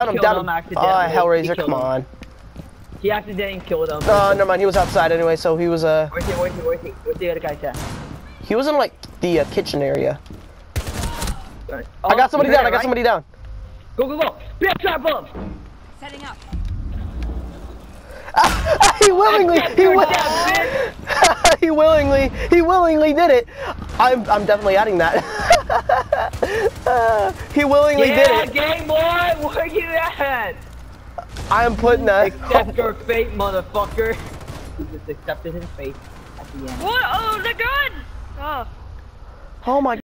Down him, down him him. accidentally. He Hellraiser, killed come him. on. He accidentally killed him. No, never mind. He was outside anyway, so he was uh Where's he? Where's he? Where's he? Where's the other guy's at? he was in like the uh, kitchen area. Alright. I got Oh, somebody you heard down. I got right? somebody down. Go, go, go! Bitch, trap bomb! Setting up. he willingly, he, You're wi- dead, he willingly, he willingly did it. I'm, I'm definitely adding that. He willingly Yeah, did it. game boy! Where you at? I'm putting that. Accept your fate, motherfucker. He just accepted his fate at the end. What? Oh, the gun! Oh. Oh my